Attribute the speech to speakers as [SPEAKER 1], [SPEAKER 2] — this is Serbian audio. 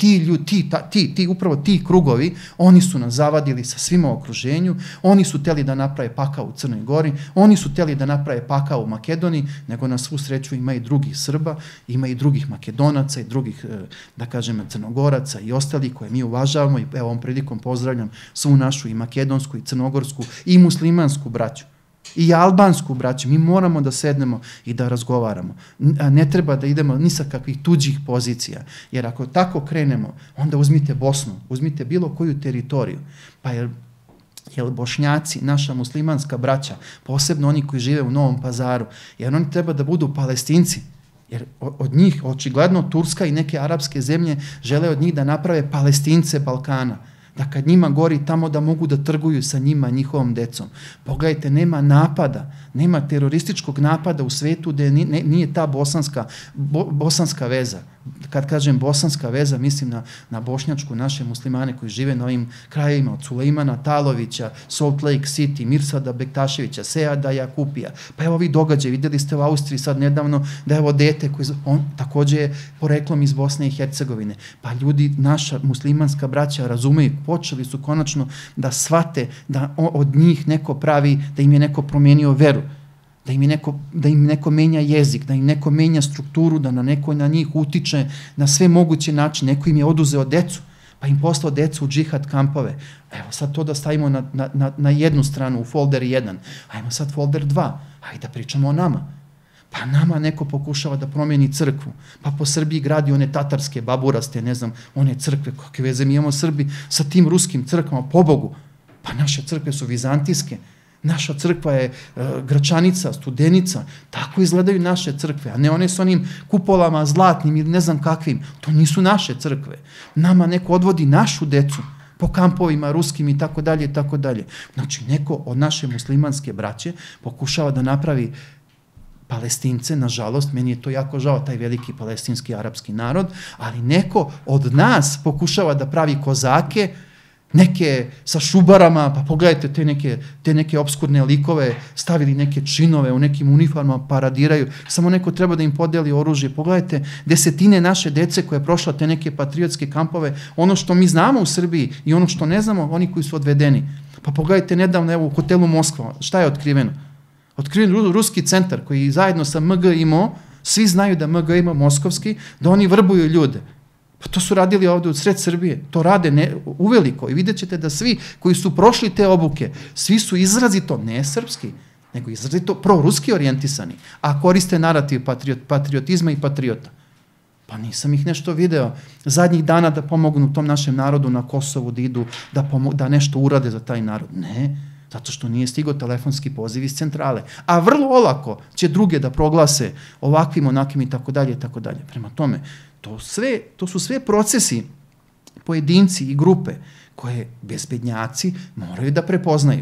[SPEAKER 1] ti ljudi, ti, ta, ti, ti, upravo ti krugovi, oni su nas zavadili sa svima u okruženju, oni su teli da naprave pakao u Crnoj Gori, oni su teli da naprave pakao u Makedoniji, nego na svu sreću ima i drugih Srba, ima i drugih Makedonaca i drugih, e, da kažem, Crnogoraca i ostali koje mi uvažavamo i evo ovom prilikom pozdravljam svu našu i makedonsku i crnogorsku i muslimansku braću i albansku braću, mi moramo da sednemo i da razgovaramo. Ne treba da idemo ni sa kakvih tuđih pozicija, jer ako tako krenemo, onda uzmite Bosnu, uzmite bilo koju teritoriju, pa jer jer bošnjaci, naša muslimanska braća, posebno oni koji žive u Novom pazaru, jer oni treba da budu palestinci, jer od njih, očigledno Turska i neke arapske zemlje žele od njih da naprave palestince Balkana da kad njima gori tamo da mogu da trguju sa njima, njihovom decom. Pogledajte, nema napada, nema terorističkog napada u svetu gde nije ta bosanska, bo, bosanska veza. Kad kažem bosanska veza, mislim na, na bošnjačku, naše muslimane koji žive na ovim krajevima, od Sulejmana Talovića, Salt Lake City, Mirsada Bektaševića, Seada Jakupija. Pa evo vi događaj, videli ste u Austriji sad nedavno da je ovo dete koji on takođe je poreklom iz Bosne i Hercegovine. Pa ljudi, naša muslimanska braća razumeju, počeli su konačno da svate da od njih neko pravi, da im je neko promenio veru da im, neko, da im neko menja jezik, da im neko menja strukturu, da na neko na njih utiče na sve moguće načine. Neko im je oduzeo decu, pa im poslao decu u džihad kampove. Evo sad to da stavimo na, na, na, jednu stranu, u folder 1. Ajmo sad folder 2. Ajde da pričamo o nama. Pa nama neko pokušava da promeni crkvu. Pa po Srbiji gradi one tatarske, baburaste, ne znam, one crkve. Kakve veze mi imamo Srbi sa tim ruskim crkvama, po Bogu. Pa naše crkve su vizantijske. Naša crkva je uh, gračanica, studenica, tako izgledaju naše crkve, a ne one s onim kupolama zlatnim ili ne znam kakvim. To nisu naše crkve. Nama neko odvodi našu decu po kampovima ruskim i tako dalje i tako dalje. Znači, neko od naše muslimanske braće pokušava da napravi palestince, nažalost, meni je to jako žao, taj veliki palestinski arapski narod, ali neko od nas pokušava da pravi kozake, neke sa šubarama, pa pogledajte te neke, te neke obskurne likove, stavili neke činove u nekim uniformama, paradiraju, samo neko treba da im podeli oružje. Pogledajte desetine naše dece koje je prošla te neke patriotske kampove, ono što mi znamo u Srbiji i ono što ne znamo, oni koji su odvedeni. Pa pogledajte nedavno, evo, u hotelu Moskva, šta je otkriveno? Otkriven ruski centar koji zajedno sa MG imao, svi znaju da MG ima moskovski, da oni vrbuju ljude. Pa to su radili ovde u sred Srbije. To rade ne, uveliko i vidjet ćete da svi koji su prošli te obuke, svi su izrazito ne srpski, nego izrazito proruski orijentisani, a koriste narativ patriot, patriotizma i patriota. Pa nisam ih nešto video zadnjih dana da pomognu tom našem narodu na Kosovu da idu, da, pomo da nešto urade za taj narod. Ne, zato što nije stigo telefonski poziv iz centrale. A vrlo olako će druge da proglase ovakvim, onakvim i tako dalje i tako dalje. Prema tome, To, sve, to su sve procesi, pojedinci i grupe koje bezbednjaci moraju da prepoznaju.